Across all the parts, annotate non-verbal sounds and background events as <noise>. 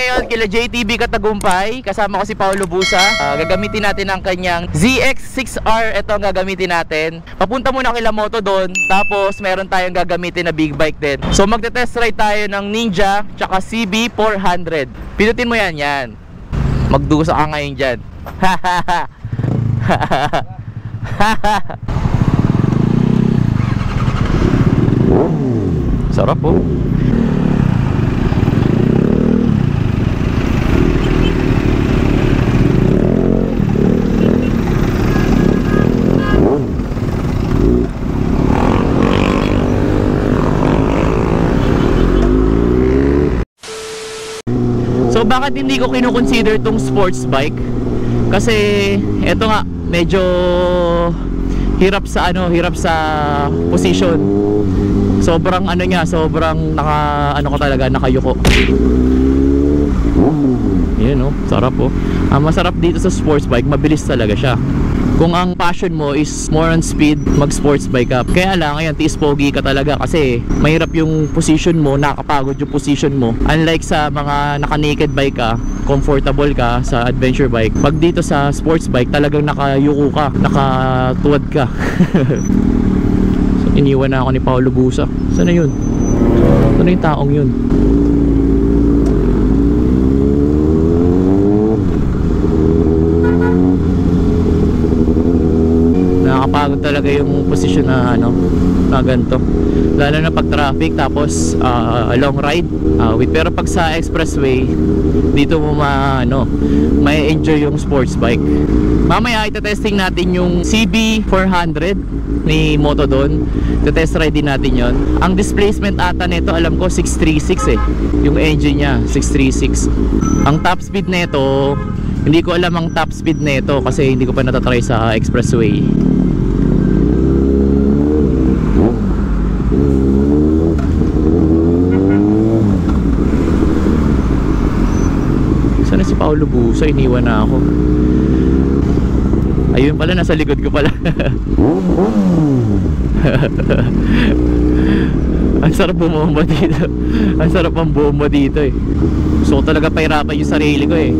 ngayon kila JTB Katagumpay. Kasama ko si Paolo Busa. Ah, gagamitin natin ang kanyang ZX6R. Ito ang gagamitin natin. Papunta muna kila Moto doon. Tapos meron tayong gagamitin na big bike din. So magte-test ride tayo ng Ninja tsaka CB400. Pinutin mo yan, yan. Magdusa ka ngayon dyan. <laughs> Sarap po. So bakit hindi ko kino-consider tong sports bike? Kasi eto nga medyo hirap sa ano, hirap sa position. Sobrang ano niya, sobrang naka ano ko talaga, nakayuko. Yan oh, sarap oh. Ang masarap dito sa sports bike, mabilis talaga siya. Kung ang passion mo is more on speed, mag sports bike ka. Kaya lang, ayan, tiis pogi ka talaga kasi mahirap yung position mo, nakakapagod yung position mo. Unlike sa mga naka-naked bike ka, comfortable ka sa adventure bike. Pag dito sa sports bike, talagang nakayuko ka, nakatuwad ka. <laughs> so, iniwan na ako ni Paolo Busa. Sana yun? Sana yung taong yun? nakakapagod talaga yung posisyon na ano na ganito. Lalo na pag traffic tapos uh, long ride uh, with, pero pag sa expressway dito mo ma ano may enjoy yung sports bike. Mamaya itetesting natin yung CB400 ni Motodon test ride din natin yon ang displacement ata nito alam ko 636 eh. Yung engine niya 636 ang top speed nito hindi ko alam ang top speed nito kasi hindi ko pa natatry sa expressway Paolo Buso iniwan na ako. Ayun pala nasa likod ko pala. <laughs> Ang sarap bumomba dito. Ang sarap ang bomba dito eh. Gusto ko talaga pahirapan yung sarili ko eh.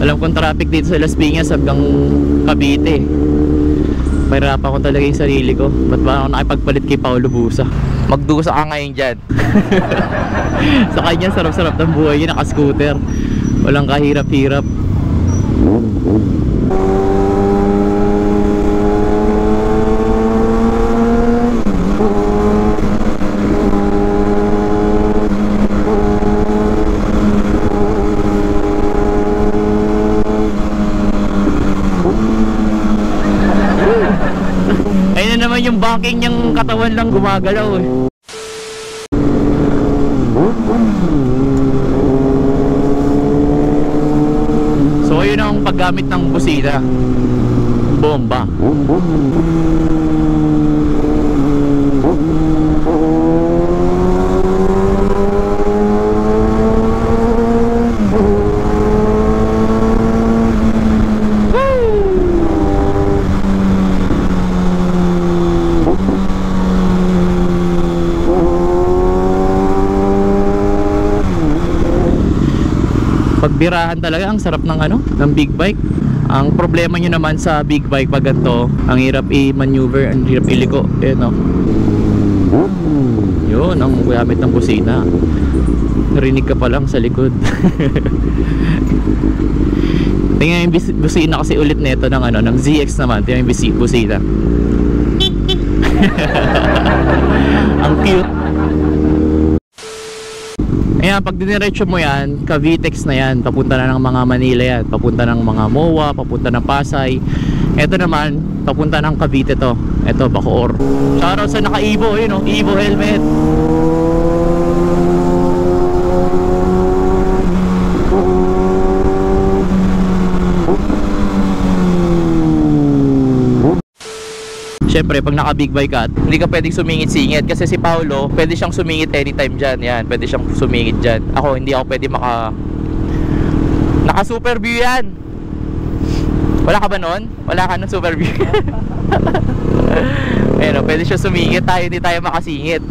Alam kong traffic dito sa Las Piñas hanggang Cavite pahirapan ko talaga yung sarili ko. Ba't ba ako nakipagpalit kay Paolo Busa magdusa ka ngayon dyan. <laughs> Sa kanya sarap-sarap ng buhay niya naka-scooter walang kahirap-hirap. Ayun na naman yung banking niyang katawan lang gumagalaw eh So paggamit ng busina Bomba pagbirahan talaga ang sarap ng ano ng big bike. Ang problema nyo naman sa big bike pag ganito ang hirap i-maneuver ang hirap iliko. Yun no yun ang gamit ng busina narinig ka pa lang sa likod. <laughs> Tingnan yung busina kasi ulit nito ng ano ng ZX naman. Tingnan yung busina. <laughs> Ang cute Ayan, pag diniretso mo yan, Cavitex na yan. Papunta na ng mga Manila yan. Papunta ng mga MOA, papunta ng Pasay. Ito naman, papunta ng Cavite to. Ito, Bacoor. Shoutout sa naka-Evo, yun o. Evo helmet. Siyempre, pag naka big bike ka, hindi ka pwedeng sumingit-singit kasi si Paolo, pwede siyang sumingit anytime dyan. Yan, pwede siyang sumingit dyan. Ako, hindi ako pwede maka... Naka super view yan! Wala ka ba nun? Wala ka ng super view. <laughs> Ayun, o, pwede siya sumingit tayo, hindi tayo makasingit.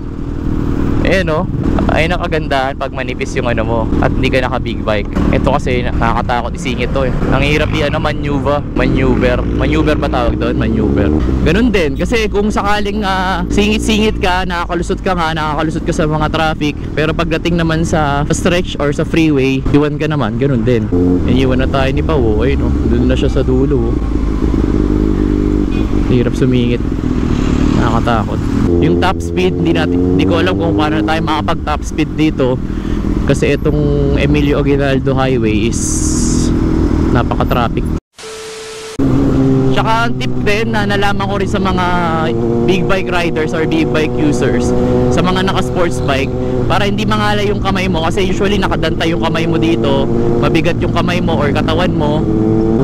Eh no, ay nakagandahan pag manipis yung ano mo at hindi ka naka big bike. Ito kasi nakakatakot isingit to eh. Ang hirap i ano maneuver, maneuver. Maneuver ba tawag doon? Maneuver. Ganun din kasi kung sakaling ah, singit-singit ka, nakakalusot ka nga, nakakalusot ka sa mga traffic, pero pagdating naman sa stretch or sa freeway, iwan ka naman, ganun din. Iniwan na tayo ni Pao, ay no, doon na siya sa dulo. oh. Hirap sumingit nakakatakot. Yung top speed hindi natin hindi ko alam kung paano tayo makapag top speed dito. Kasi itong Emilio Aguinaldo Highway is napaka traffic Tsaka ang tip din na nalaman ko rin sa mga big bike riders or big bike users sa mga naka sports bike para hindi mangalay yung kamay mo. Kasi usually nakadanta yung kamay mo dito mabigat yung kamay mo or katawan mo.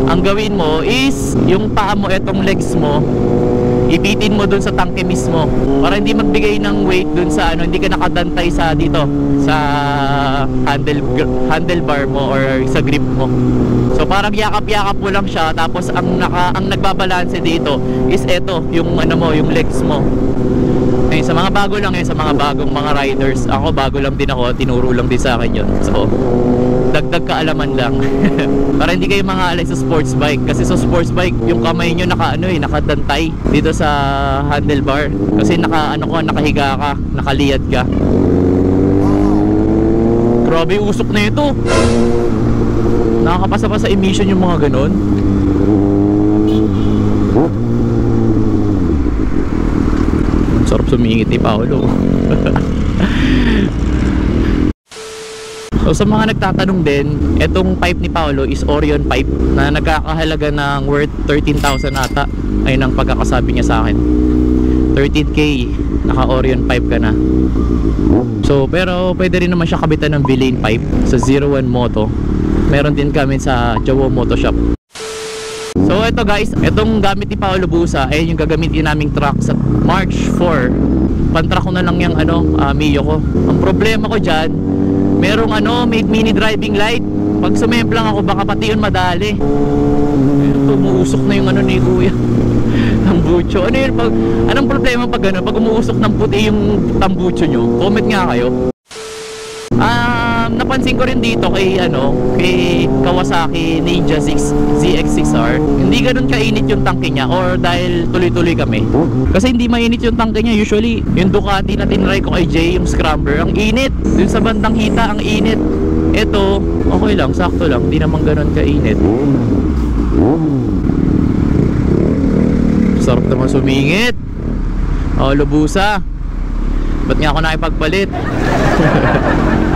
Ang gawin mo is yung paa mo etong legs mo ibitin mo dun sa tangke mismo para hindi magbigay ng weight dun sa ano hindi ka nakadantay sa dito sa handle handlebar mo or sa grip mo. So parang yakap-yakap mo lang siya tapos ang naka ang nagbabalanse dito is eto yung ano mo yung legs mo. Eh, sa mga bago lang eh, sa mga bagong mga riders ako bago lang din ako, tinuro lang din sa akin yun. So dagdag kaalaman lang. <laughs> Para hindi kayo mga alay sa sports bike. Kasi sa sports bike yung kamay nyo naka ano eh nakadantay dito sa handlebar. Kasi naka ano ko nakahiga ka nakaliyad ka. Grabe usok na ito. Nakakapasa pa sa emission yung mga ganon. Sarap sumingit ni Paolo <laughs> So sa mga nagtatanong din, etong pipe ni Paolo is Orion pipe na nagkakahalaga ng worth 13,000 ata. Ayun ang pagkakasabi niya sa akin. 13k, naka Orion pipe ka na. So pero pwede rin naman siya kabitan ng Villain pipe sa 01 Moto. Meron din kami sa Jawo Moto Shop. So ito guys, itong gamit ni Paolo Busa ay yung gagamitin naming truck sa March 4. Pantrack ko na lang yung ano, uh, Mio ko. Ang problema ko dyan, merong ano, may mini driving light. Pag sumemplang ako, baka pati yun madali. Ayun, Tumuusok na yung ano ni Kuya. <laughs> tambucho. Ano yun? Pag, anong problema pag ano? Pag umuusok ng puti yung tambucho nyo, comment nga kayo. Napansin ko rin dito kay ano, kay Kawasaki Ninja 6 ZX6R, hindi ganoon kainit yung tangke niya or dahil tuloy-tuloy kami. Kasi hindi mainit yung tangke niya. Usually, yung Ducati na tinry ko kay Jay, yung Scrambler, ang init. Dun sa bandang hita, ang init. Ito, okay lang, sakto lang. Hindi naman ganoon kainit. Sarap naman sumingit. Oh, lubusa. Ba't nga ako nakipagpalit? <laughs>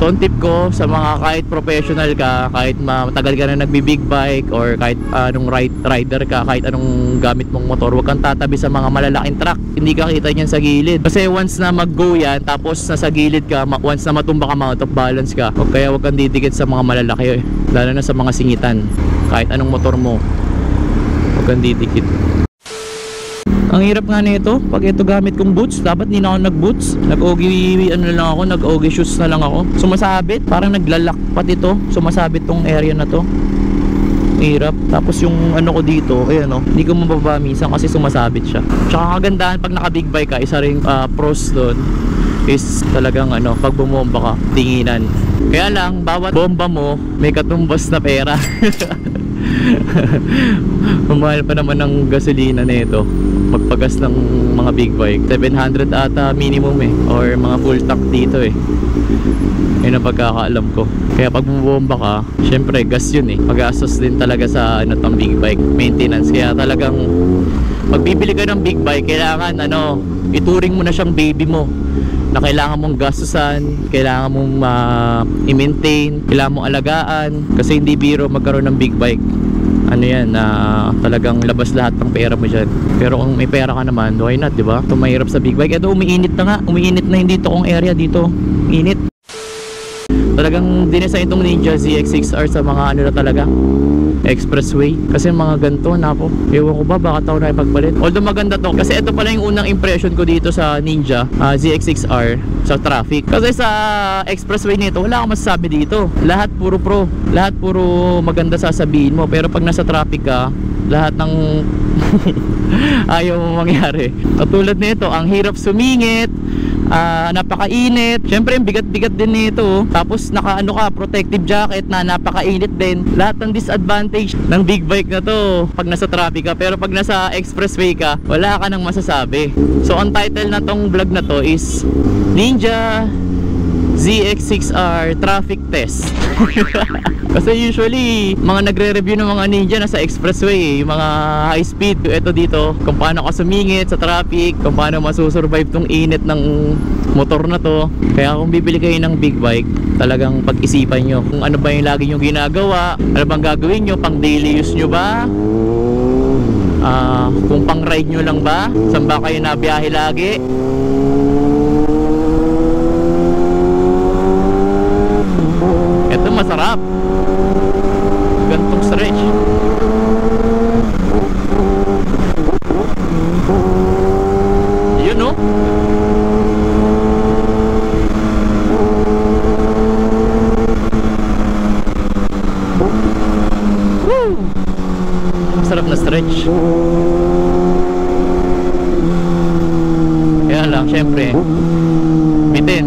So ang tip ko sa mga kahit professional ka, kahit matagal ka na nagbi-big bike or kahit anong ride, rider ka, kahit anong gamit mong motor, huwag kang tatabi sa mga malalaking truck. Hindi ka kita niyan sa gilid. Kasi once na mag-go yan, tapos nasa gilid ka, once na matumba ka, out of balance ka, o kaya huwag kang didikit sa mga malalaki, eh. lalo na sa mga singitan. Kahit anong motor mo, huwag kang didikit. Ang hirap nga nito, pag ito gamit kong boots, dapat hindi na ako nag-boots. Nag-ogi, ano na lang ako, nag-ogi shoes na lang ako. Sumasabit, parang naglalak pati ito. Sumasabit tong area na to. Hirap. Tapos yung ano ko dito, ayan o, hindi ko mababa minsan kasi sumasabit siya. Tsaka kagandahan pag naka-big bike ka, isa ring uh, pros doon is talagang ano, pag bumomba ka, tinginan. Kaya lang, bawat bomba mo, may katumbas na pera. <laughs> <laughs> Mahal pa naman ng gasolina nito. Magpagas ng mga big bike 700 ata minimum eh. Or mga full tank dito eh. Yun ang pagkakaalam ko. Kaya pag bumomba ka syempre gas yun eh. Pag-astos din talaga sa ano tong big bike maintenance. Kaya talagang pag bibili ka ng big bike kailangan ano ituring mo na siyang baby mo na kailangan mong gastusan, kailangan mong uh, i-maintain, kailangan mong alagaan kasi hindi biro magkaroon ng big bike. Ano yan na talagang labas lahat ng pera mo dyan. Pero kung may pera ka naman why not di ba? Ito mahirap sa big bike. Ito umiinit na nga. Umiinit na hindi to kong area dito. Init. Talagang dinesign itong Ninja ZX6R sa mga ano na talaga expressway. Kasi mga ganito, napo. Ewan ko ba, bakit ako nakipagpalit. Although maganda to, kasi ito pala yung unang impression ko dito sa Ninja ah, ZX6R sa traffic. Kasi sa expressway nito, wala akong masasabi dito. Lahat puro pro. Lahat puro maganda sasabihin mo. Pero pag nasa traffic ka, lahat ng <laughs> ayaw mo mangyari. Katulad nito, ang hirap sumingit, ah, napakainit. Siyempre, bigat-bigat din nito. Tapos naka-ano ka, protective jacket na napakainit din. Lahat ng disadvantage ng big bike na to pag nasa traffic ka. Pero pag nasa expressway ka, wala ka nang masasabi. So, ang title na tong vlog na to is Ninja ZX6R Traffic Test. <laughs> Kasi usually, mga nagre-review ng mga ninja nasa expressway, yung mga high speed. Ito dito, kung paano ka sumingit sa traffic, kung paano masusurvive tong init ng motor na to. Kaya kung bibili kayo ng big bike, talagang pag-isipan nyo kung ano ba yung lagi nyo ginagawa, ano bang gagawin nyo, pang daily use nyo ba, Ah, kung pang ride nyo lang ba, saan ba kayo nabiyahe lagi, Ito masarap. Gantong stretch. Yun no? Woo! Masarap na stretch. Kaya lang, syempre, bitin.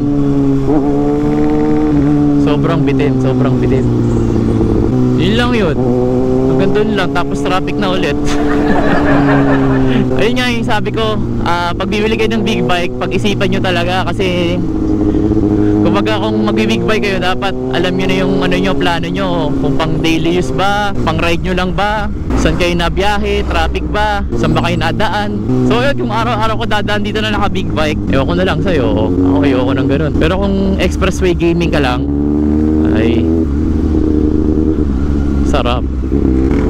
Sobrang sobrang bitin. Yun lang yun. Hanggang doon lang, tapos traffic na ulit. <laughs> Ayun nga yung sabi ko, ah, pag bibili kayo ng big bike, pag-isipan nyo talaga kasi Kumbaga kung mag-big bike kayo, dapat alam nyo na yung ano nyo, plano nyo. Kung pang daily use ba, pang ride nyo lang ba, saan kayo nabiyahe, traffic ba, saan ba kayo nadaan. So yun, kung araw-araw ko dadaan dito na naka big bike, ewan ko na lang sa'yo, ako ayoko ng ganun. Pero kung expressway gaming ka lang, ay sarap.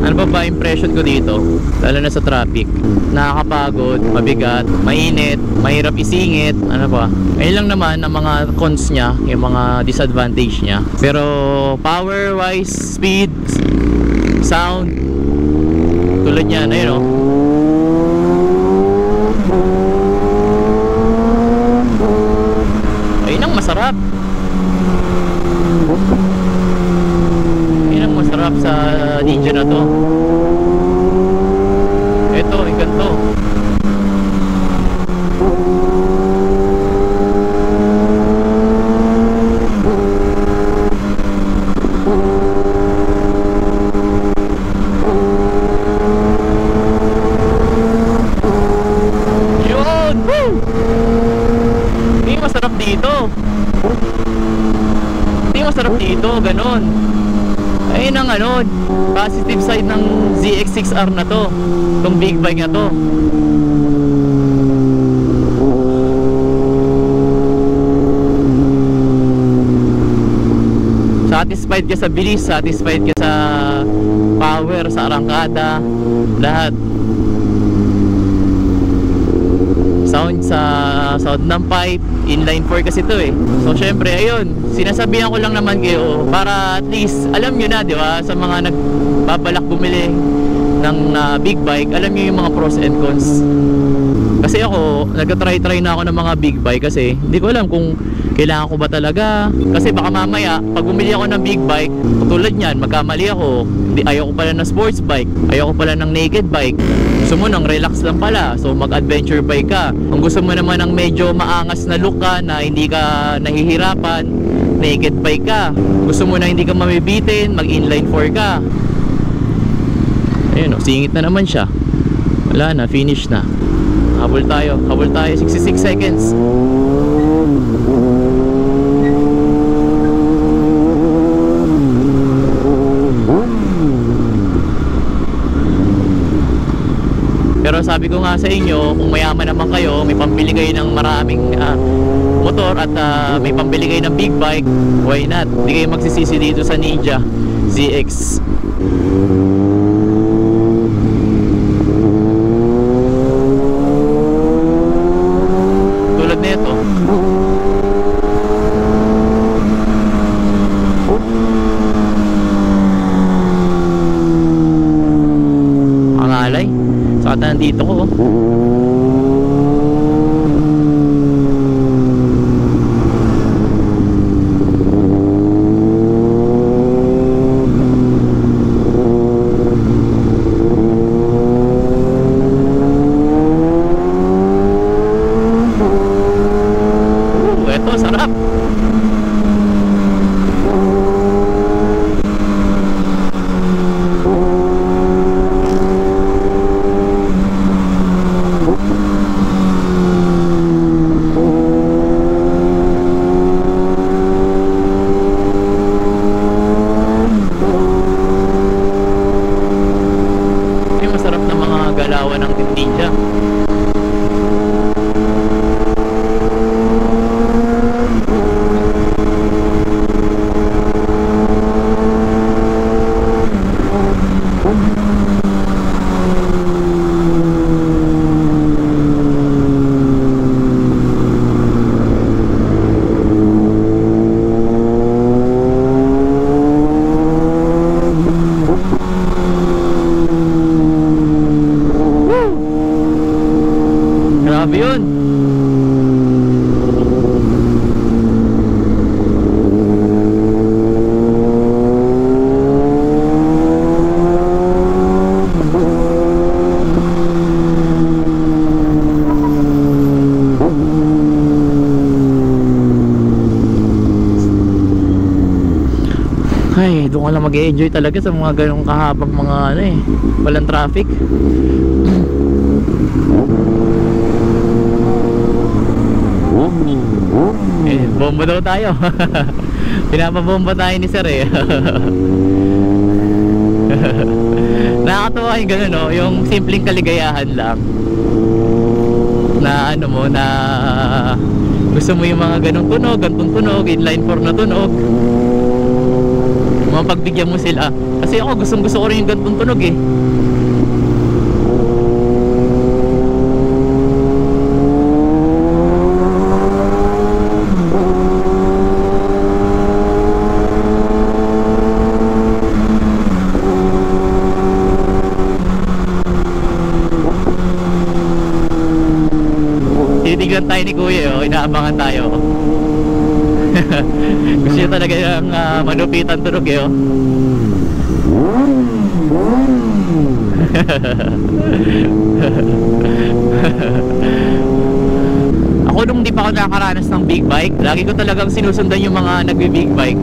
Ano ba ba impression ko dito? Lalo na sa traffic. Nakakapagod, mabigat, mainit, mahirap isingit, ano pa. Ayun lang naman ang mga cons niya, yung mga disadvantage niya. Pero power wise, speed, sound, tulad niyan, ayun oh. Ayun ang masarap. Yun ang masarap sa ninja na to. Ito, yung ganito. Yun! Woo! Hindi masarap dito. Hindi masarap ganon. Ayun ang ano, positive side ng ZX6R na to. Itong big bike na to. Satisfied ka sa bilis, satisfied ka sa power, sa arangkada, lahat. sound sa sound ng pipe inline 4 kasi to eh so syempre ayun sinasabihan ko lang naman kayo para at least alam nyo na di ba sa mga nagbabalak bumili ng ah, big bike. Alam nyo yung mga pros and cons. Kasi ako nagka-try-try na ako ng mga big bike kasi hindi ko alam kung kailangan ko ba talaga. Kasi baka mamaya pag bumili ako ng big bike tulad niyan magkamali ako hindi ayaw ko pala ng sports bike ayaw ko pala ng naked bike. Gusto mo ng relax lang pala so mag adventure bike ka. Kung gusto mo naman ng medyo maangas na look ka na hindi ka nahihirapan naked bike ka. Gusto mo na hindi ka mamibitin mag inline 4 ka ayun o singit na naman siya. Wala na finish na. Habol tayo habol tayo. 66 seconds. Pero sabi ko nga sa inyo, kung mayaman naman kayo, may pambili kayo ng maraming ah, motor at ah, may pambili kayo ng big bike, why not? Hindi kayo magsisisi dito sa Ninja ZX. Ay, doon ka lang mag enjoy talaga sa mga ganong kahabang mga ano eh, walang traffic. Eh, bomba daw tayo. <laughs> Pinapabomba tayo ni Sir eh. <laughs> Nakakatawa yung gano'n no, yung simpleng kaligayahan lang. Na ano mo, na gusto mo yung mga ganong tunog, gantong tunog, inline 4 na tunog mapagbigyan mo sila kasi ako gustong gusto ko rin yung gantong tunog eh Titignan tayo ni Kuya, oh. inaabangan tayo. <laughs> Gusto niya talaga yung uh, manupitan tunog eh. Oh. <laughs> ako nung di pa ako nakakaranas ng big bike, lagi ko talagang sinusundan yung mga nagbi-big bike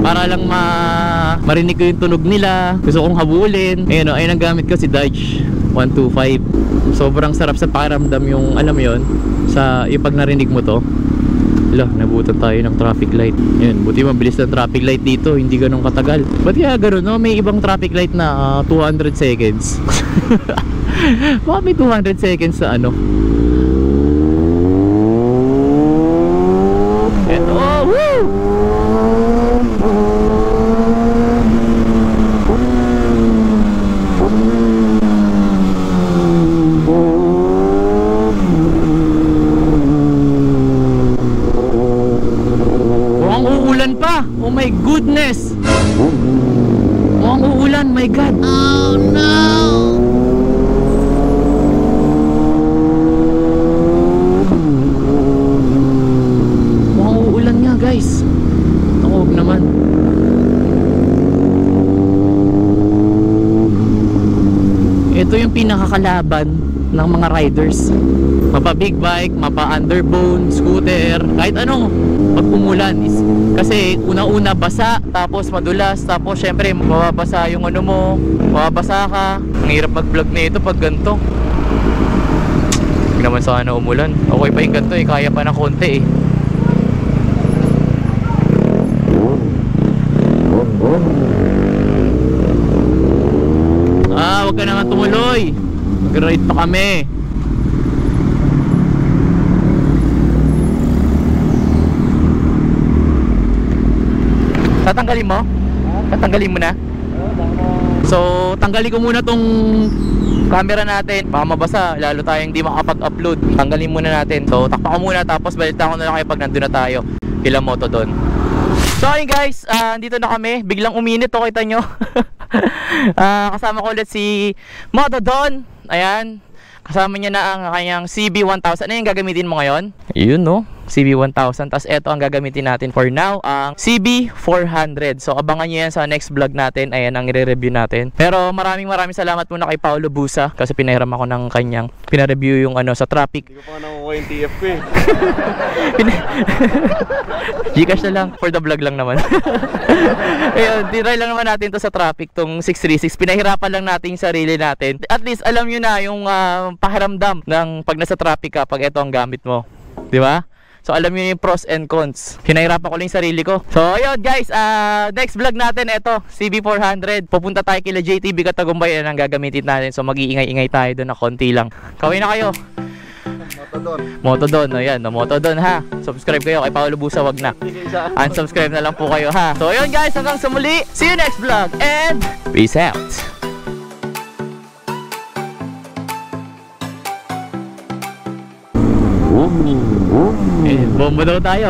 para lang ma marinig ko yung tunog nila gusto kong habulin ayun o ayun ang gamit ko si Dodge 125 sobrang sarap sa pakiramdam yung alam yun sa yung pag narinig mo to Ala, nabutan tayo ng traffic light. Yun, buti mabilis ng traffic light dito, hindi ganun katagal. Ba't kaya ganun, no? May ibang traffic light na ah, 200 seconds. <laughs> Baka may 200 seconds sa ano? Eto, oh, woo! Mukhang uulan pa. Oh my goodness. Mukhang uulan, my god. Oh no. Mukhang uulan nga, guys. Naku, huwag naman. Ito yung pinakakalaban ng mga riders. Mapa big bike, mapa underbone, scooter, kahit ano. Pag umulan is kasi una-una basa, tapos madulas, tapos syempre mababasa yung ano mo, mababasa ka. Ang hirap mag-vlog nito pag ganito. Hindi naman sana umulan. Okay pa yung ganito eh, kaya pa ng konti eh. Ah, wag ka naman tumuloy. Mag-ride pa kami. Tatanggalin mo? Tatanggalin mo na? So, tanggalin ko muna tong camera natin. Baka mabasa, lalo tayong hindi makapag-upload. Tanggalin muna natin. So, takpa ko muna tapos balita ko na lang kayo pag nandun na tayo. Kila moto doon. So ayun guys, ah, dito na kami. Biglang uminit to kita nyo. <laughs> Ah, kasama ko ulit si Moto Don. Ayan. Kasama niya na ang kanyang CB1000. Ano yung gagamitin mo ngayon? Yun no. CB1000. Tapos ito ang gagamitin natin for now, ang CB400. So abangan nyo yan sa next vlog natin. Ayan ang i-review natin. Pero maraming maraming salamat muna kay Paolo Busa kasi pinahiram ako ng kanyang pinareview yung ano sa traffic. Hindi ko pa nakukuha yung TF ko eh. <laughs> <laughs> Gcash na lang for the vlog lang naman. <laughs> Ayun, tinry lang naman natin to sa traffic tong 636. Pinahirapan lang natin yung sarili natin. At least alam nyo na yung ah, pakiramdam ng pag nasa traffic ka pag ito ang gamit mo. Di ba? So alam niyo yung pros and cons. Pinahirapan ko lang yung sarili ko. So ayun guys, ah, next vlog natin ito, CB400. Pupunta tayo kila JTB Katagumbay yan ang gagamitin natin. So mag-iingay-ingay tayo doon na konti lang. Kawin na kayo. Moto doon. Moto Don, ayan, no, Moto Don ha. Subscribe kayo kay Paolo Busa, wag na. <laughs> Unsubscribe na lang po kayo ha. So ayun guys, hanggang sa muli. See you next vlog and peace out. Eh, bomba daw tayo.